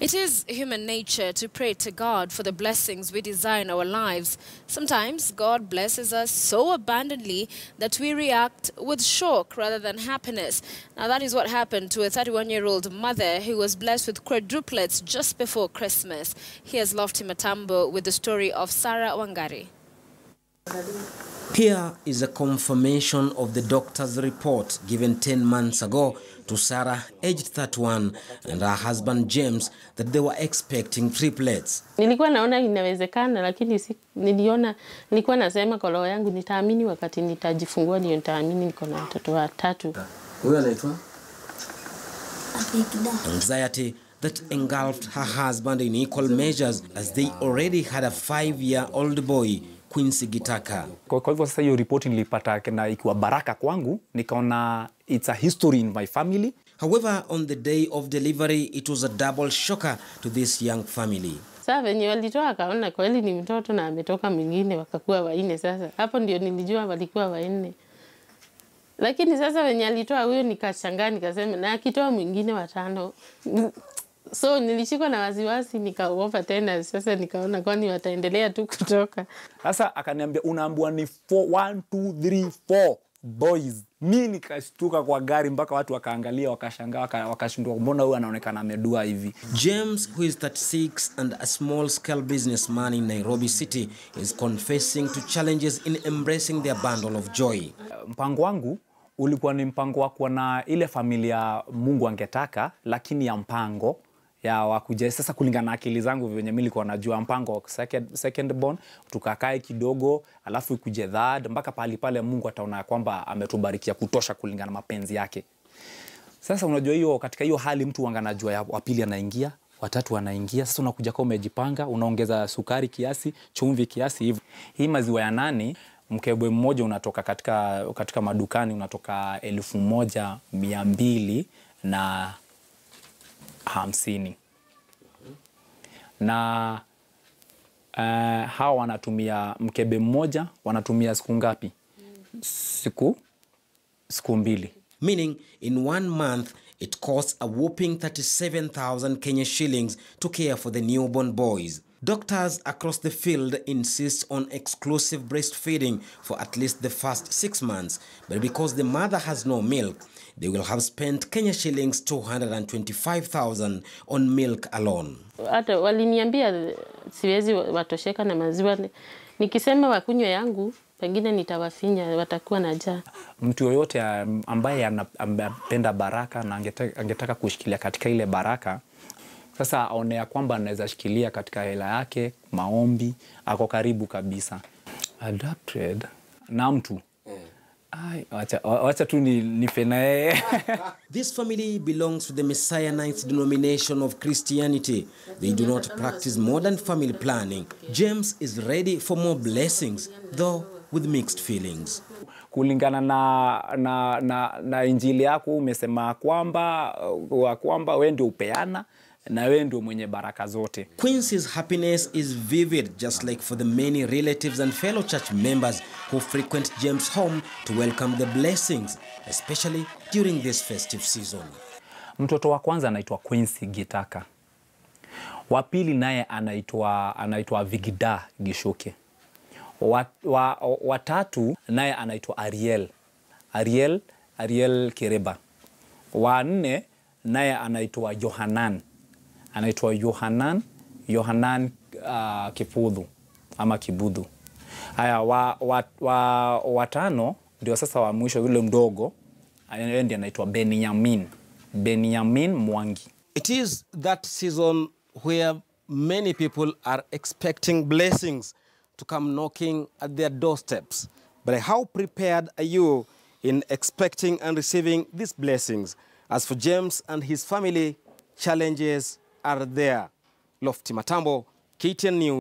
It is human nature to pray to God for the blessings we desire in our lives. Sometimes God blesses us so abundantly that we react with shock rather than happiness. Now, that is what happened to a 31 year old mother who was blessed with quadruplets just before Christmas. Here's Lofty Matambo with the story of Sarah Wangari. Here is a confirmation of the doctor's report given 10 months ago to Sarah, aged 31, and her husband James that they were expecting triplets. Nilikuwa naona inawezekana, lakini si, niliona nilikuwa nasema kwa roho yangu nitaamini wakati nitajifungua, ndio nitaamini niko na watoto watatu. Huyo anaitwa anxiety that engulfed her husband in equal measures as they already had a five-year-old boy Quincy Gitaka. Kwa, kwa hivyo sasa hiyo ripoti nilipata na ikiwa baraka kwangu, nikaona it's a history in my family. However, on the day of delivery, it was a double shocker to this young family. Sasa venye walitoa akaona kweli ni mtoto na ametoka mwingine, wakakuwa wanne. Sasa hapo ndio nilijua walikuwa wanne, lakini sasa venye alitoa huyo nikashangaa, nikasema na akitoa mwingine watano so nilishikwa na wasiwasi, nikaogopa tena. Sasa nikaona kwani wataendelea tu kutoka. Sasa akaniambia unaambua ni 4 1 2 3 4 boys. Mi nikashtuka kwa gari mpaka watu wakaangalia wakashangaa, waka- wakashindwa mbona huyu anaonekana amedua hivi. James, who is 36 and a small-scale businessman in Nairobi City, is confessing to challenges in embracing their bundle of joy. Mpango wangu ulikuwa ni mpango wa kuwa na ile familia Mungu angetaka, lakini ya mpango ya wakuja sasa, kulingana na akili zangu venye mi nilikuwa najua mpango wa second, second born, tukakae kidogo, alafu ikuje third, mpaka pahali pale Mungu ataona kwamba ametubarikia kutosha kulingana na mapenzi yake. Sasa unajua hiyo, katika hiyo hali mtu wanga najua ya pili anaingia, watatu anaingia. Sasa unakuja kama umejipanga, unaongeza sukari kiasi, chumvi kiasi hivi. Hii maziwa ya nani mkebe mmoja unatoka katika, katika madukani unatoka elfu moja mia mbili na hamsini na uh, hawa wanatumia mkebe mmoja wanatumia siku ngapi? Siku siku mbili. Meaning, in one month, it costs a whopping 37,000 Kenya shillings to care for the newborn boys. Doctors across the field insist on exclusive breastfeeding for at least the first six months, but because the mother has no milk, they will have spent Kenya shillings 225,000 on milk alone. Hata waliniambia siwezi watosheka na maziwa, nikisema wakunywe yangu pengine nitawafinya, watakuwa na njaa. mtu yoyote ambaye ana- anapenda baraka na angetaka, angetaka kushikilia katika ile baraka sasa aonea kwamba anaweza shikilia katika hela yake, maombi, ako karibu kabisa. Adopted na mtu Ay, wacha, wacha tu ni- nife na yeye This family belongs to the Messianites denomination of Christianity. They do not practice modern family planning. James is ready for more blessings, though with mixed feelings. kulingana na, na, na, na injili yako umesema kwamba wa kwamba wewe ndio upeana na wewe ndio mwenye baraka zote. Quincy's happiness is vivid, just like for the many relatives and fellow church members who frequent James' home to welcome the blessings, especially during this festive season. Mtoto wa kwanza anaitwa Quincy Gitaka, wa pili naye anaitwa anaitwa Vigida Gishuke, wa, wa, wa tatu naye anaitwa Ariel. Ariel Ariel Kireba, wa nne naye anaitwa Yohanan anaitwa Yohanan Yohanan uh, Kipudhu ama Kibudhu. Haya, wa, wa, wa, watano ndio sasa wa mwisho, yule mdogo ndiye anaitwa Benyamin Benyamin Mwangi. It is that season where many people are expecting blessings to come knocking at their doorsteps. But how prepared are you in expecting and receiving these blessings? As for James and his family, challenges are there. Lofty Matambo, KTN News.